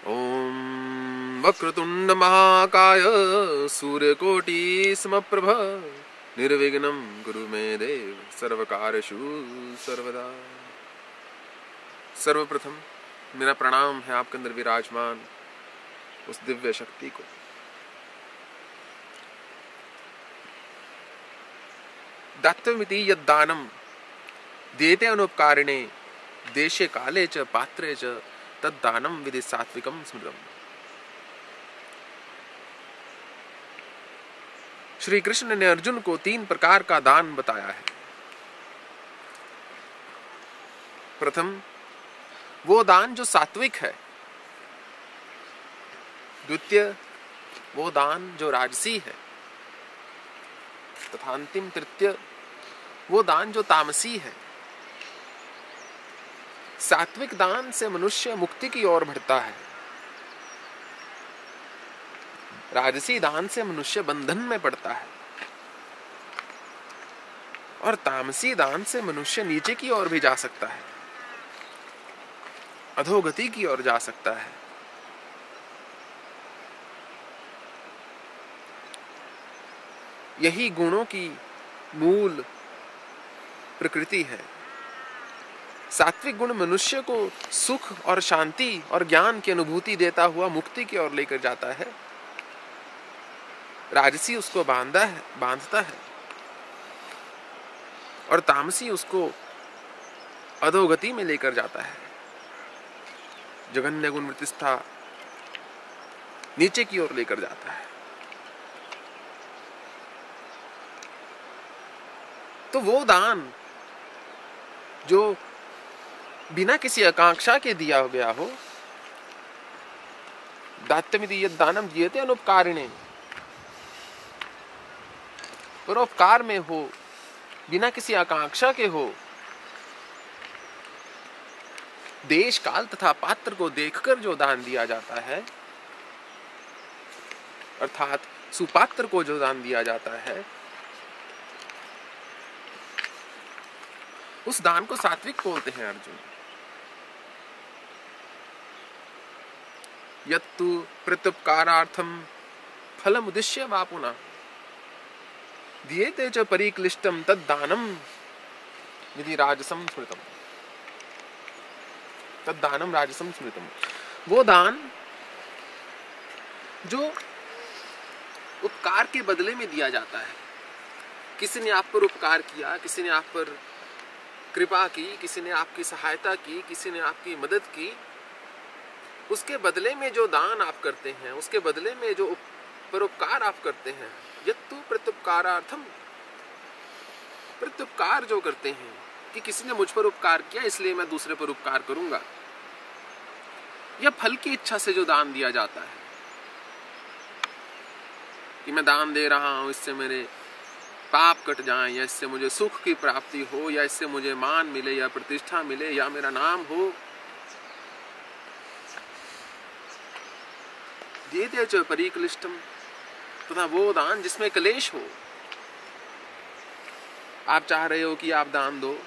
ॐ वक्रतुण्डमहाकाय सूर्यकोटि समप्रभ निर्विघ्नं गुरु मे देव सर्वकार्यषु सर्वदा। सर्वप्रथम मेरा प्रणाम है आपके अंदर विराजमान उस दिव्य शक्ति को। दत्तमिति यद्दानम देते अनुपकारिणे, देशे काले च पात्रे च तद्दानम विधि सात्विकम स्मृतम। श्री कृष्ण ने अर्जुन को तीन प्रकार का दान बताया है। प्रथम, वो दान जो सात्विक है। द्वितीय, वो दान जो राजसी है। तथा अंतिम तृतीय, वो दान जो तामसी है। सात्विक दान से मनुष्य मुक्ति की ओर बढ़ता है। राजसी दान से मनुष्य बंधन में पड़ता है। और तामसी दान से मनुष्य नीचे की ओर भी जा सकता है। अधोगति की ओर जा सकता है। यही गुणों की मूल प्रकृति है। सात्विक गुण मनुष्य को सुख और शांति और ज्ञान की अनुभूति देता हुआ मुक्ति की ओर लेकर जाता है। राजसी उसको बांधा है, बांधता है। और तामसी उसको अधोगति में लेकर जाता है। जघन्य गुण प्रतिष्ठा नीचे की ओर लेकर जाता है। तो वो दान जो बिना किसी आकांक्षा के दिया गया हो दात्यमिति यद दानम दिए थे अनुपकारिणे। परोपकार में हो, बिना किसी आकांक्षा के हो, देश काल तथा पात्र को देखकर जो दान दिया जाता है, अर्थात सुपात्र को जो दान दिया जाता है, उस दान को सात्विक बोलते हैं अर्जुन। यत्तु प्रत्युपकारार्थम फलम उद्देश्य वापुना दिए ते च परिक्लिष्टम तद्दानम यदि राजसम स्मृतम तद्दानम राजसम स्मृतम वो दान जो उपकार के बदले में दिया जाता है। किसी ने आप पर उपकार किया, किसी ने आप पर कृपा की, किसी ने आपकी सहायता की, किसी ने आपकी मदद की उसके बदले में जो दान आप करते हैं, उसके बदले में जो परोपकार आप करते हैं, यत्तु प्रत्युपकारार्थम। प्रत्युपकार जो करते हैं, कि किसी ने मुझ पर उपकार किया, इसलिए मैं दूसरे पर उपकार करूँगा। या फल की इच्छा से जो दान दिया जाता है, कि मैं दान दे रहा हूँ, इससे मेरे पाप कट जाए, या इससे मुझे सुख की प्राप्ति हो, या इससे मुझे मान मिले, या प्रतिष्ठा मिले, या मेरा नाम हो दे च परिक्लिष्टम। तथा वो दान जिसमें कलेश हो। आप चाह रहे हो कि आप दान दो।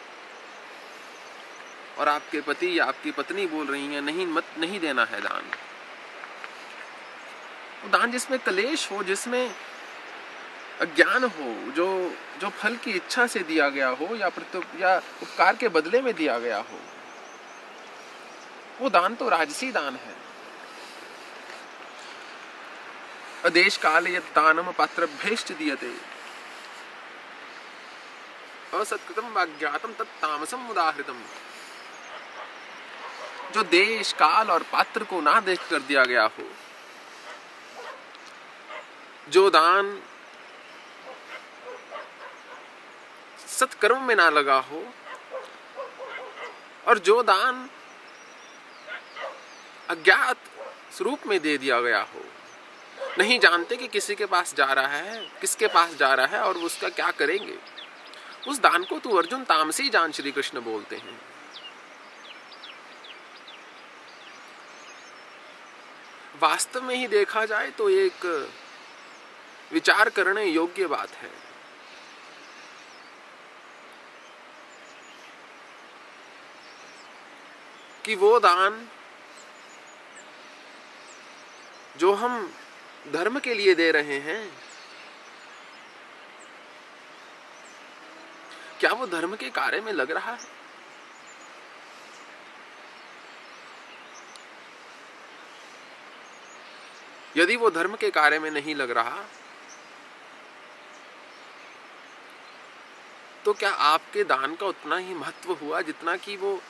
और आपके पति या आपकी पत्नी बोल रही है, नहीं, मत, नहीं देना है दान। दान जिसमें कलेश हो, जिसमें अज्ञान हो, जो जो फल की इच्छा से दिया गया हो, या प्रत्यु या उपकार के बदले में दिया गया हो। वो दान तो राजसी दान है। अदेश काल दानम पात्र भेष्ट दियते। असत्कृतम वाज्ञातम तत्तामसम उदाहृतम जो देश काल और पात्र को ना देख कर दिया गया हो, जो दान सत्कर्म में ना लगा हो, और जो दान अज्ञात स्वरूप में दे दिया गया हो नहीं जानते कि किसी के पास जा रहा है, किसके पास जा रहा है और वो उसका क्या करेंगे। उस दान को तू अर्जुन तामसी जान श्री कृष्ण बोलते हैं। वास्तव में ही देखा जाए तो एक विचार करने योग्य बात है। कि वो दान जो हम धर्म के लिए दे रहे हैं। क्या वो धर्म के कार्य में लग रहा है? यदि वो धर्म के कार्य में नहीं लग रहा तो क्या आपके दान का उतना ही महत्व हुआ जितना कि वो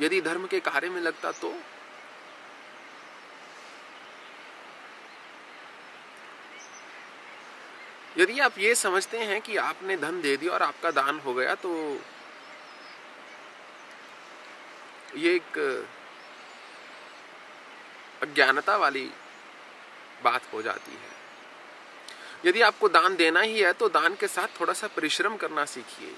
यदि धर्म के कार्य में लगता तो? यदि आप ये समझते हैं कि आपने धन दे दिया और आपका दान हो गया तो ये एक अज्ञानता वाली बात हो जाती है। यदि आपको दान देना ही है तो दान के साथ थोड़ा सा परिश्रम करना सीखिए।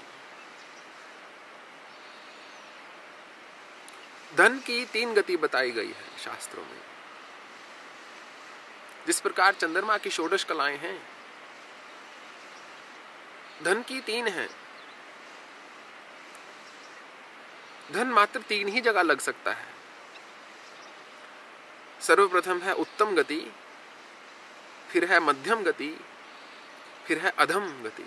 धन की तीन गति बताई गई है शास्त्रों में। जिस प्रकार चंद्रमा की षोडश कलाएँ हैं धन की तीन है। धन मात्र तीन ही जगह लग सकता है। सर्वप्रथम है उत्तम गति, फिर है मध्यम गति, फिर है अधम गति।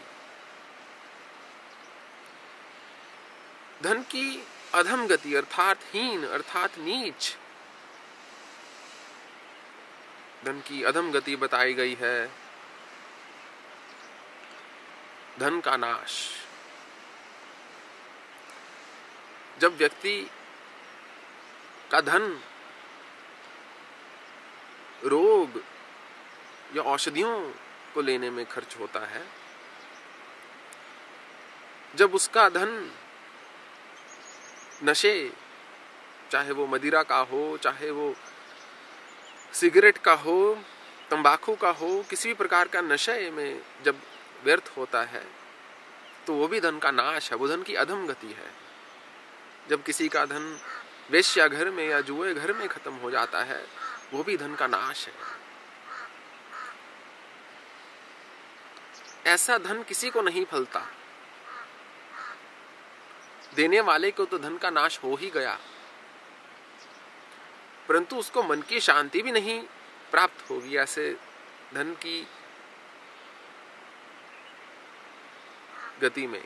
धन की अधम गति अर्थात हीन, अर्थात नीच। धन की अधम गति बताई गई है। धन का नाश। जब व्यक्ति का धन, रोग या औषधियों को लेने में खर्च होता है, जब उसका धन नशे, चाहे वो मदिरा का हो, चाहे वो सिगरेट का हो, तंबाकू का हो, किसी भी प्रकार का नशे में जब व्यर्थ होता है तो वो भी धन का नाश है, वो धन की अधम गति है। जब किसी का धन वेश्या घर में या जुए घर में खत्म हो जाता है, वो भी धन का नाश है। ऐसा धन किसी को नहीं फलता। देने वाले को तो धन का नाश हो ही गया। परंतु उसको मन की शांति भी नहीं प्राप्त होगी, ऐसे धन की गति में।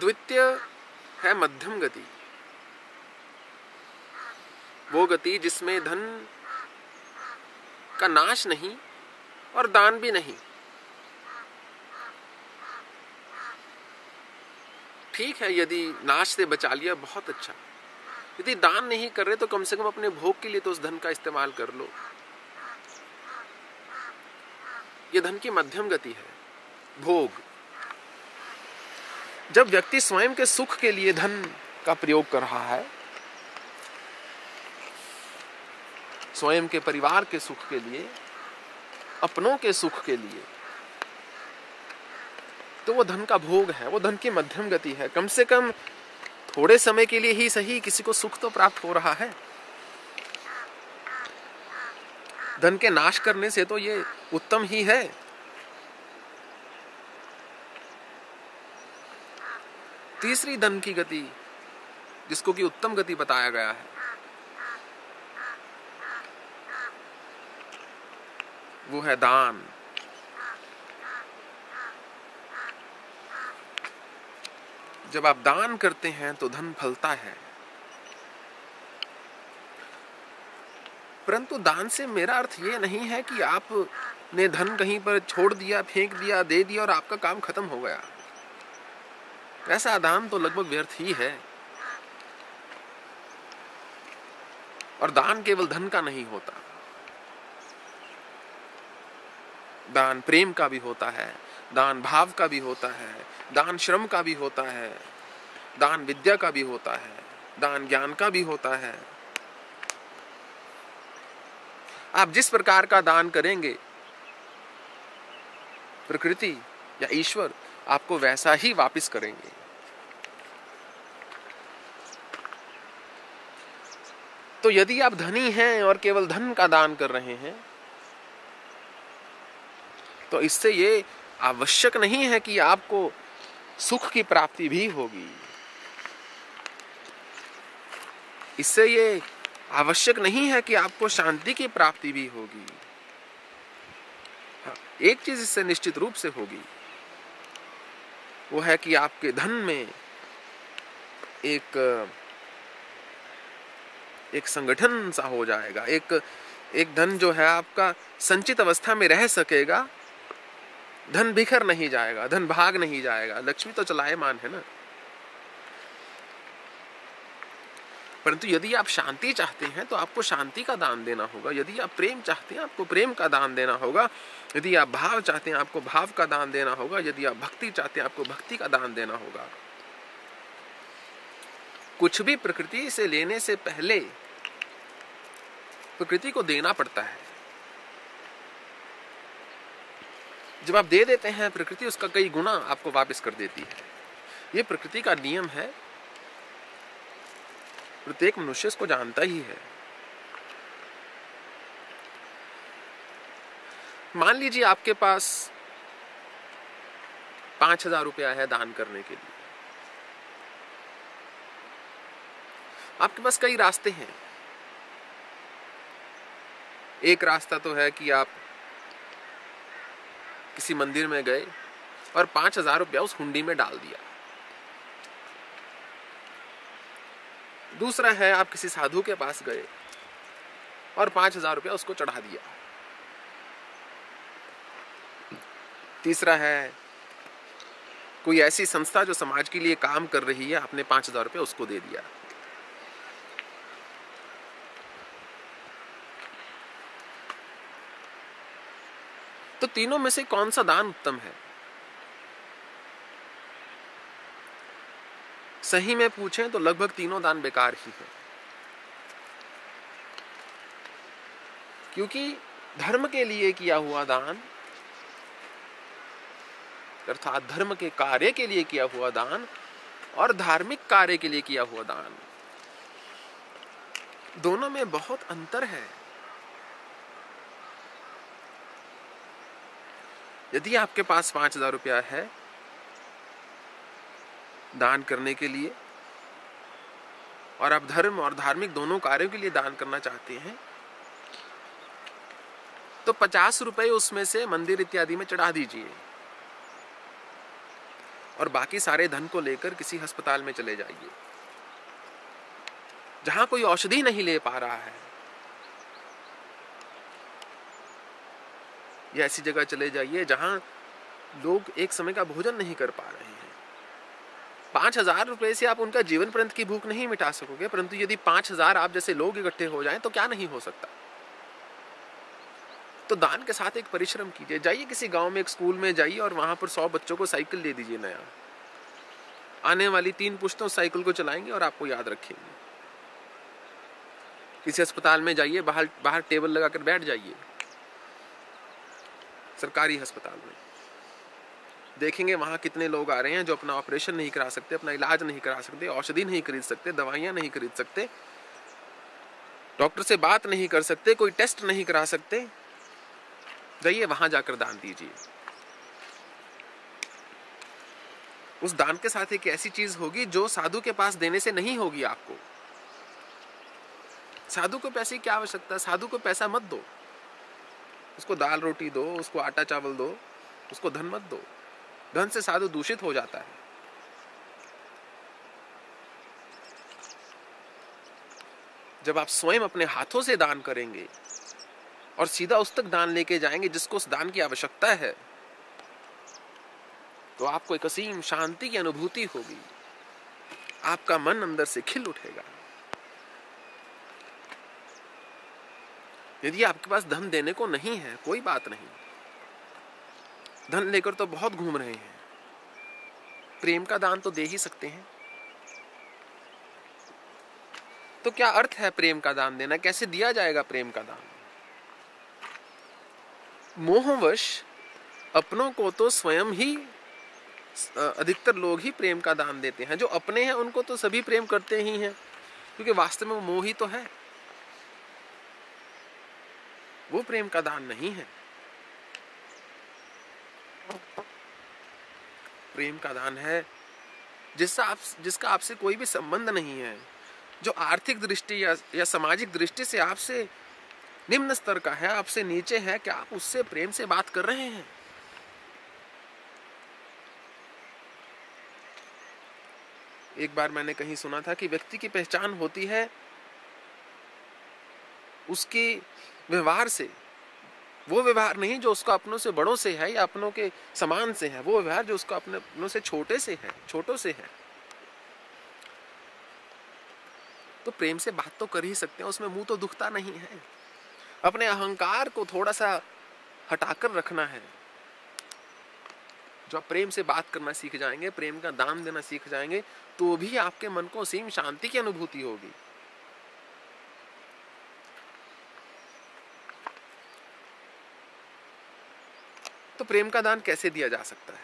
द्वितीय है मध्यम गति। वो गति जिसमें धन का नाश नहीं और दान भी नहीं। ठीक है, यदि नाश से बचा लिया, बहुत अच्छा। यदि दान नहीं कर रहे तो कम से कम अपने भोग के लिए तो उस धन का इस्तेमाल कर लो। ये धन की मध्यम गति है। भोग। जब व्यक्ति स्वयं के सुख के लिए धन का प्रयोग कर रहा है, स्वयं के परिवार के सुख के लिए, अपनों के सुख के लिए तो वो धन का भोग है, वो धन की मध्यम गति है। कम से कम थोड़े समय के लिए ही सही, किसी को सुख तो प्राप्त हो रहा है। धन के नाश करने से तो ये उत्तम ही है। तीसरी धन की गति, जिसको कि उत्तम गति बताया गया है। वो है दान। जब आप दान करते हैं तो धन फलता है। परंतु दान से मेरा अर्थ ये नहीं है कि आप ने धन कहीं पर छोड़ दिया, फेंक दिया, दे दिया और आपका काम खत्म हो गया। ऐसा दान तो लगभग व्यर्थ ही है। और दान केवल धन का नहीं होता। दान प्रेम का भी होता है, दान भाव का भी होता है, दान श्रम का भी होता है, दान विद्या का भी होता है, दान ज्ञान का भी होता है। आप जिस प्रकार का दान करेंगे, प्रकृति या ईश्वर आपको वैसा ही वापस करेंगे। तो यदि आप धनी हैं और केवल धन का दान कर रहे हैं तो इससे ये आवश्यक नहीं है कि आपको सुख की प्राप्ति भी होगी। इससे ये आवश्यक नहीं है कि आपको शांति की प्राप्ति भी होगी। हाँ, एक चीज़ इससे निश्चित रूप से होगी। वो है कि आपके धन में एक एक संगठन सा हो जाएगा। एक एक धन जो है आपका संचित अवस्था में रह सकेगा। धन बिखर नहीं जाएगा धन भाग नहीं जाएगा। लक्ष्मी तो चलायमान है ना। परंतु यदि आप शांति चाहते हैं तो आपको शांति का दान देना होगा। यदि आप प्रेम चाहते हैं, आपको प्रेम का दान देना होगा। यदि आप भाव चाहते हैं, आपको भाव का दान देना होगा। यदि आप भक्ति चाहते हैं, आपको भक्ति का दान देना होगा। कुछ भी प्रकृति से लेने से पहले प्रकृति को देना पड़ता है। जब आप दे देते हैं, प्रकृति उसका कई गुना आपको वापस कर देती है। ये प्रकृति का नियम है प्रत्येक मनुष्य इसको जानता ही है। मान लीजिए आपके पास पाँच हज़ार रुपया है दान करने के लिए। आपके पास कई रास्ते हैं। एक रास्ता तो है कि आप किसी मंदिर में गए और पाँच हज़ार रुपया उस हुंडी में डाल दिया। दूसरा है, आप किसी साधु के पास गए और पाँच हज़ार रुपया उसको चढ़ा दिया। तीसरा है, कोई ऐसी संस्था जो समाज के लिए काम कर रही है, आपने पाँच हज़ार रुपया उसको दे दिया। तो तीनों में से कौन सा दान उत्तम है? सही में पूछें तो लगभग तीनों दान बेकार ही है। क्योंकि धर्म के लिए किया हुआ दान, अर्थात धर्म के कार्य के लिए किया हुआ दान और धार्मिक कार्य के लिए किया हुआ दान, दोनों में बहुत अंतर है। यदि आपके पास पाँच हज़ार रुपया है दान करने के लिए। और आप धर्म और धार्मिक दोनों कार्यों के लिए दान करना चाहते हैं तो पचास रुपए उसमें से मंदिर इत्यादि में चढ़ा दीजिए। और बाकी सारे धन को लेकर किसी अस्पताल में चले जाइए। जहाँ कोई औषधि नहीं ले पा रहा है, या ऐसी जगह चले जाइए जहाँ लोग एक समय का भोजन नहीं कर पा रहे हैं। पाँच हज़ार रुपए से आप उनका जीवन पर्यंत की भूख नहीं मिटा सकोगे, परंतु यदि पाँच हज़ार आप जैसे लोग इकट्ठे हो जाएँ तो क्या नहीं हो सकता? तो दान के साथ एक परिश्रम कीजिए। जाइए किसी गाँव में, एक स्कूल में जाइए और वहाँ पर सौ बच्चों को साइकिल दे दीजिए नया। आने वाली तीन पुश्तों साइकिल को चलाएँगे और आपको याद रखेंगे। किसी अस्पताल में जाइए, बाहर बाहर टेबल लगाकर बैठ जाइए। सरकारी अस्पताल में। देखेंगे वहाँ कितने लोग आ रहे हैं जो अपना ऑपरेशन नहीं करा सकते, अपना इलाज नहीं करा सकते, औषधि नहीं खरीद सकते, दवाइयाँ नहीं खरीद सकते डॉक्टर से बात नहीं कर सकते, कोई टेस्ट नहीं करा सकते। जाइए वहाँ जाकर दान दीजिए। उस दान के साथ एक ऐसी चीज़ होगी जो साधु के पास देने से नहीं होगी आपको। साधु को पैसे की आवश्यकता? साधु को पैसा मत दो। उसको दाल रोटी दो, उसको आटा चावल दो, उसको धन मत दो। धन से साधु दूषित हो जाता है। जब आप स्वयं अपने हाथों से दान करेंगे और सीधा उस तक दान लेके जाएँगे जिसको उस दान की आवश्यकता है तो आपको एक असीम शांति की अनुभूति होगी। आपका मन अंदर से खिल उठेगा। यदि आपके पास धन देने को नहीं है, कोई बात नहीं। धन लेकर तो बहुत घूम रहे हैं। प्रेम का दान तो दे ही सकते हैं। तो क्या अर्थ है प्रेम का दान देना? कैसे दिया जाएगा प्रेम का दान? मोहवश अपनों को तो स्वयं ही अधिकतर लोग ही प्रेम का दान देते हैं। जो अपने हैं, उनको तो सभी प्रेम करते ही हैं, क्योंकि वास्तव में मोह ही तो है। वो प्रेम का दान नहीं है। प्रेम का दान है जिसका आप जिसका आपसे कोई भी संबंध नहीं है जो आर्थिक दृष्टि या, या सामाजिक दृष्टि से आपसे निम्न स्तर का है आपसे नीचे है क्या आप उससे प्रेम से बात कर रहे हैं? एक बार मैंने कहीं सुना था कि व्यक्ति की पहचान होती है उसके व्यवहार से वो व्यवहार नहीं जो उसका अपनों से बड़ों से है या अपनों के समान से है, वो व्यवहार जो उसका अपने अपनों से छोटे से है, छोटों से है। तो प्रेम से बात तो कर ही सकते हैं, उसमें मुँह तो दुखता नहीं है। अपने अहंकार को थोड़ा सा हटाकर रखना है। जो आप प्रेम से बात करना सीख जाएँगे, प्रेम का दान देना सीख जाएँगे तो भी आपके मन को सीम शांति की अनुभूति होगी। तो प्रेम का दान कैसे दिया जा सकता है?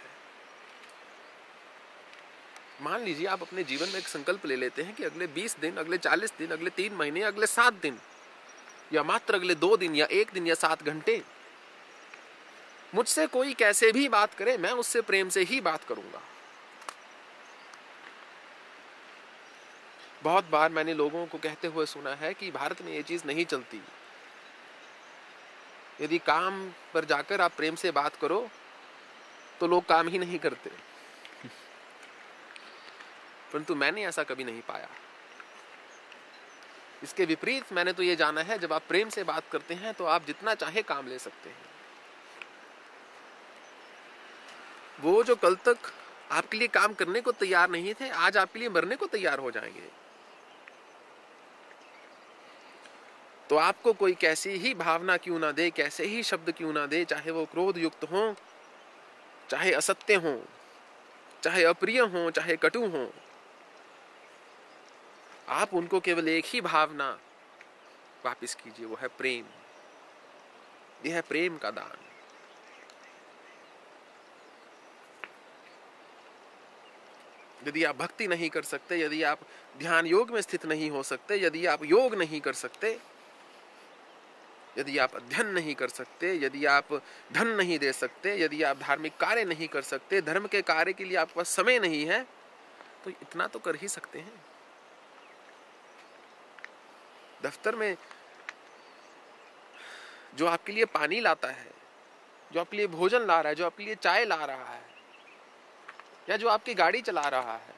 मान लीजिए आप अपने जीवन में एक संकल्प ले लेते हैं कि अगले 20 दिन, अगले 40 दिन, अगले तीन महीने, अगले सात दिन, या मात्र अगले दो दिन, या एक दिन, या सात घंटे, मुझसे कोई कैसे भी बात करे, मैं उससे प्रेम से ही बात करूँगा। बहुत बार मैंने लोगों को कहते हुए सुना है कि भारत में ये चीज़ नहीं चलती। यदि काम पर जाकर आप प्रेम से बात करो तो लोग काम ही नहीं करते। परंतु मैंने ऐसा कभी नहीं पाया। इसके विपरीत मैंने तो ये जाना है, जब आप प्रेम से बात करते हैं तो आप जितना चाहे काम ले सकते हैं। वो जो कल तक आपके लिए काम करने को तैयार नहीं थे, आज आपके लिए मरने को तैयार हो जाएँगे। तो आपको कोई कैसी ही भावना क्यों ना दे, कैसे ही शब्द क्यों ना दे, चाहे वो क्रोध युक्त हो, चाहे असत्य हो, चाहे अप्रिय हो, चाहे कटु हो, आप उनको केवल एक ही भावना वापिस कीजिए, वो है प्रेम। यह है प्रेम का दान। यदि आप भक्ति नहीं कर सकते, यदि आप ध्यान योग में स्थित नहीं हो सकते, यदि आप योग नहीं कर सकते यदि आप अध्ययन नहीं कर सकते, यदि आप धन नहीं दे सकते, यदि आप धार्मिक कार्य नहीं कर सकते, धर्म के कार्य के लिए आपके पास समय नहीं है तो इतना तो कर ही सकते हैं। दफ्तर में जो आपके लिए पानी लाता है, जो आपके लिए भोजन ला रहा है, जो आपके लिए चाय ला रहा है, या जो आपकी गाड़ी चला रहा है,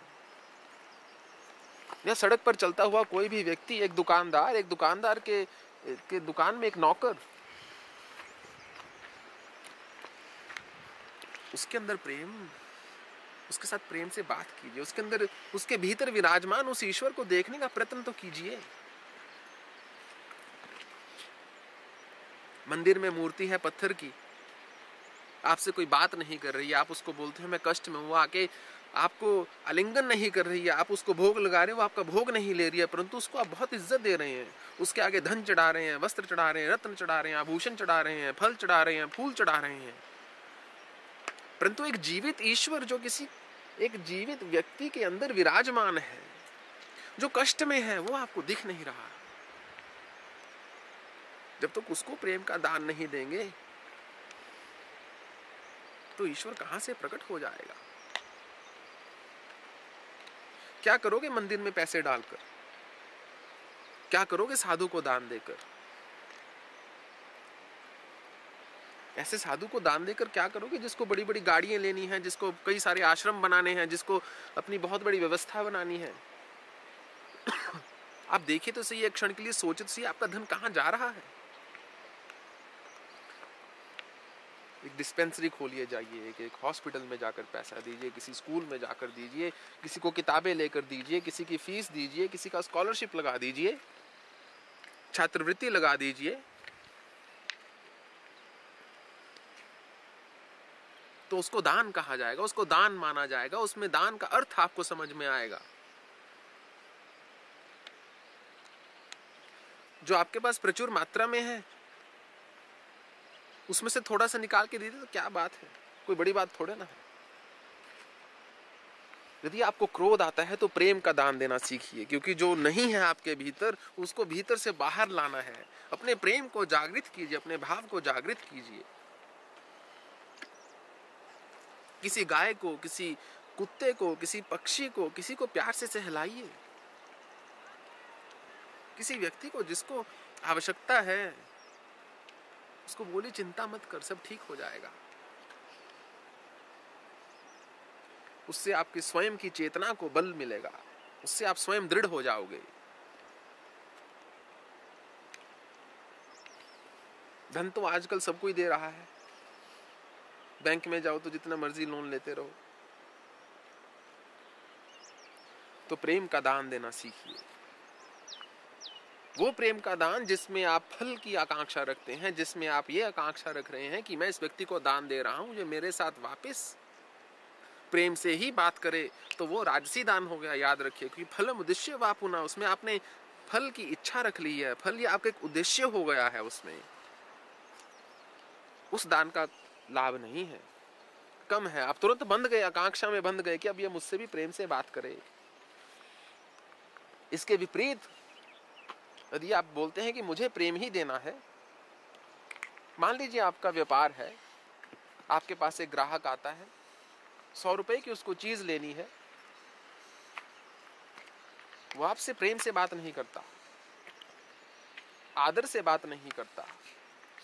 या सड़क पर चलता हुआ कोई भी व्यक्ति, एक दुकानदार एक दुकानदार के के दुकान में एक नौकर। उसके अंदर प्रेम, उसके साथ प्रेम से बात कीजिए, उसके अंदर, उसके भीतर विराजमान उस ईश्वर को देखने का प्रयत्न तो कीजिए। मंदिर में मूर्ति है पत्थर की। आपसे कोई बात नहीं कर रही, आप उसको बोलते हैं, मैं कष्ट में हूँ, आके आपको आलिंगन नहीं कर रही है, आप उसको भोग लगा रहे हो आपका भोग नहीं ले रही है, परंतु उसको आप बहुत इज़्ज़त दे रहे हैं। उसके आगे धन चढ़ा रहे हैं, वस्त्र चढ़ा रहे हैं, रत्न चढ़ा रहे हैं, आभूषण चढ़ा रहे हैं, फल चढ़ा रहे हैं, फूल चढ़ा रहे हैं। परंतु एक जीवित ईश्वर जो किसी, एक जीवित व्यक्ति के अंदर विराजमान है, जो कष्ट में है, वो आपको दिख नहीं रहा। जब तक तो उसको प्रेम का दान नहीं देंगे तो ईश्वर कहाँ से प्रकट हो जाएगा? क्या करोगे मंदिर में पैसे डालकर? क्या करोगे साधु को दान देकर? ऐसे साधु को दान देकर क्या करोगे? जिसको बड़ी बड़ी गाड़ियाँ लेनी है, जिसको कई सारे आश्रम बनाने हैं, जिसको अपनी बहुत बड़ी व्यवस्था बनानी है। आप देखिए तो सही एक क्षण के लिए सोचे तो सही आपका धन कहाँ जा रहा है? एक डिस्पेंसरी खोलिए, जाइए, एक एक हॉस्पिटल में जाकर पैसा दीजिए, किसी स्कूल में जाकर दीजिए, किसी को किताबें लेकर दीजिए, किसी की फ़ीस दीजिए, किसी का स्कॉलरशिप लगा दीजिए, छात्रवृत्ति लगा दीजिए। तो उसको दान कहा जाएगा, उसको दान माना जाएगा, उसमें दान का अर्थ आपको समझ में आएगा। जो आपके पास प्रचुर मात्रा में है उसमें से थोड़ा सा निकाल के दे दे तो क्या बात है? कोई बड़ी बात थोड़े ना यदि आपको क्रोध आता है तो प्रेम का दान देना सीखिए, क्योंकि जो नहीं है आपके भीतर, उसको भीतर से बाहर लाना है। अपने प्रेम को जागृत कीजिए, अपने भाव को जागृत कीजिए। किसी गाय को, किसी कुत्ते को, किसी पक्षी को, किसी को प्यार से सहलाइए। किसी व्यक्ति को जिसको आवश्यकता है उसको बोली, चिंता मत कर, सब ठीक हो जाएगा। उससे आपकी स्वयं की चेतना को बल मिलेगा। उससे आप स्वयं दृढ़ हो जाओगे। धन तो आजकल सबको ही दे रहा है। बैंक में जाओ तो जितना मर्ज़ी लोन लेते रहो। तो प्रेम का दान देना सीखिए। वो प्रेम का दान जिसमें आप फल की आकांक्षा रखते हैं, जिसमें आप ये आकांक्षा रख रहे हैं कि मैं इस व्यक्ति को दान दे रहा हूँ, जो मेरे साथ वापस प्रेम से ही बात करे तो वो राजसी दान हो गया, याद रखिए, क्योंकि फलम उद्देश्य वापुना उसमें आपने फल की इच्छा रख ली है, फल ये आपका एक उद्देश्य हो गया है उसमें। उस दान का लाभ नहीं है, कम है, आप तुरंत बंद गए, आकांक्षा में बंद गए कि अब ये मुझसे भी प्रेम से बात करे। इसके विपरीत यदि आप बोलते हैं कि मुझे प्रेम ही देना है, मान लीजिए आपका व्यापार है, आपके पास एक ग्राहक आता है, सौ रुपए की उसको चीज़ लेनी है, वो आपसे प्रेम से बात नहीं करता, आदर से बात नहीं करता,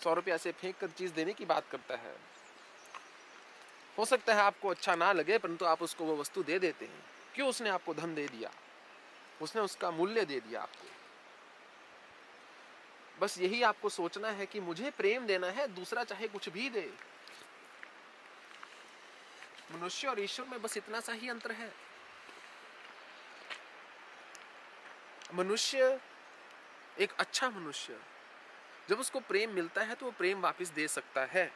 सौ रुपया से फेंक कर चीज़ देने की बात करता है। हो सकता है आपको अच्छा ना लगे, परंतु आप उसको वो वस्तु दे देते हैं। क्यों उसने आपको धन दे दिया? उसने उसका मूल्य दे दिया आपको। बस यही आपको सोचना है कि मुझे प्रेम देना है, दूसरा चाहे कुछ भी दे। मनुष्य और ईश्वर में बस इतना सा ही अंतर है। मनुष्य एक अच्छा मनुष्य, जब उसको प्रेम मिलता है तो वो प्रेम वापस दे सकता है।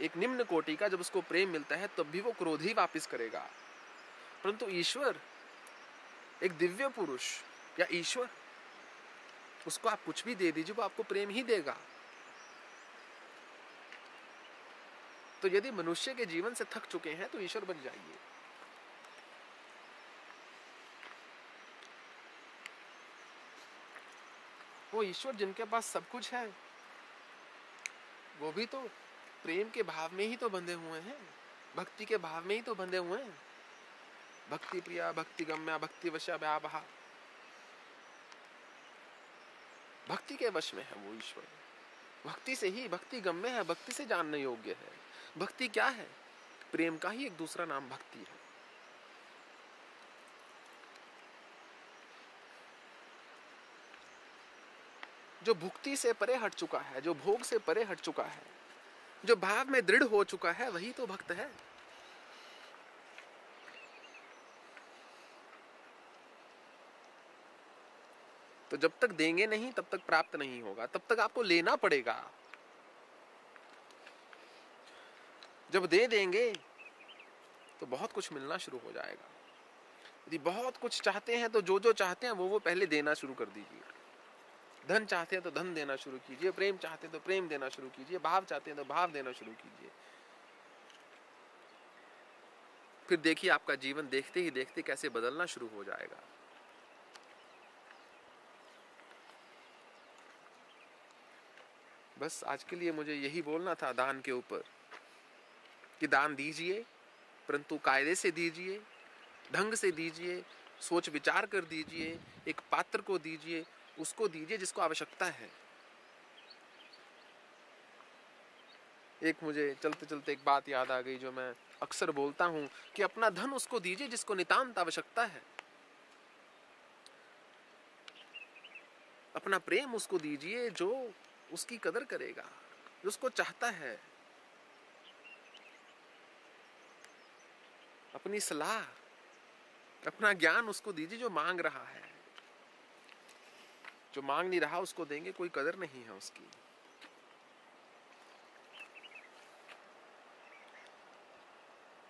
एक निम्न कोटि का जब उसको प्रेम मिलता है, तब भी वो क्रोध ही वापिस करेगा। परंतु ईश्वर, एक दिव्य पुरुष या ईश्वर उसको आप कुछ भी दे दीजिए, वो आपको प्रेम ही देगा। तो यदि मनुष्य के जीवन से थक चुके हैं तो ईश्वर बन जाइए। वो ईश्वर जिनके पास सब कुछ है, वो भी तो प्रेम के भाव में ही तो बंधे हुए हैं, भक्ति के भाव में ही तो बंधे हुए हैं। भक्ति प्रिया, भक्ति गम्या, भक्ति वशा व्यापहा भक्ति के वश में है वो ईश्वर। भक्ति से ही भक्ति गम्य है, भक्ति से जानने योग्य है। भक्ति क्या है? प्रेम का ही एक दूसरा नाम भक्ति है। जो भुक्ति से परे हट चुका है, जो भोग से परे हट चुका है, जो भाव में दृढ़ हो चुका है, वही तो भक्त है। तो जब तक देंगे नहीं, तब तक प्राप्त नहीं होगा। तब तक आपको लेना पड़ेगा। जब दे देंगे तो बहुत कुछ मिलना शुरू हो जाएगा। यदि बहुत कुछ चाहते हैं तो जो जो चाहते हैं वो वो पहले देना शुरू कर दीजिए। धन चाहते हैं तो धन देना शुरू कीजिए। प्रेम चाहते हैं तो प्रेम देना शुरू कीजिए। भाव चाहते हैं तो भाव देना शुरू कीजिए। फिर देखिए, आपका जीवन देखते ही देखते कैसे बदलना शुरू हो जाएगा। बस आज के लिए मुझे यही बोलना था दान के ऊपर कि दान दीजिए, परंतु कायदे से दीजिए, ढंग से दीजिए, सोच विचार कर दीजिए, एक पात्र को दीजिए, उसको दीजिए जिसको आवश्यकता है। एक मुझे चलते चलते एक बात याद आ गई जो मैं अक्सर बोलता हूँ कि अपना धन उसको दीजिए जिसको नितांत आवश्यकता है। अपना प्रेम उसको दीजिए जो उसकी कदर करेगा, जो उसको चाहता है। अपनी सलाह, अपना ज्ञान उसको दीजिए जो मांग रहा है। जो मांग नहीं रहा उसको देंगे, कोई कदर नहीं है उसकी।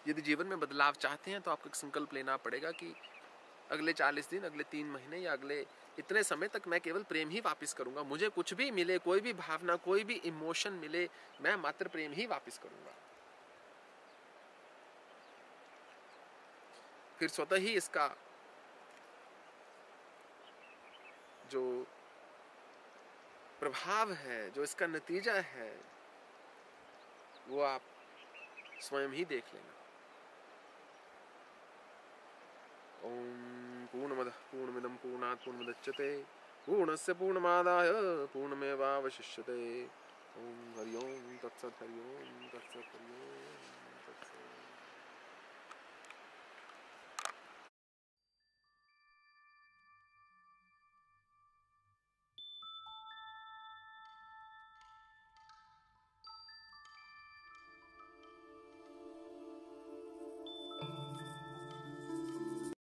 यदि जीवन में बदलाव चाहते हैं तो आपको एक संकल्प लेना पड़ेगा कि अगले चालीस दिन, अगले तीन महीने या अगले इतने समय तक मैं केवल प्रेम ही वापस करूँगा। मुझे कुछ भी मिले, कोई भी भावना, कोई भी इमोशन मिले, मैं मात्र प्रेम ही वापस करूँगा। फिर स्वतः ही इसका जो प्रभाव है, जो इसका नतीजा है, वो आप स्वयं ही देख लेना। ओम पूर्णमदः पूर्णमिदं पूर्णात् पूर्णमुदच्यते पूर्णस्य पूर्णमादाय पूर्णमेवावशिष्यते। ॐ हरि ओं, तत्सत् हरि ओं, तत्सत् हरि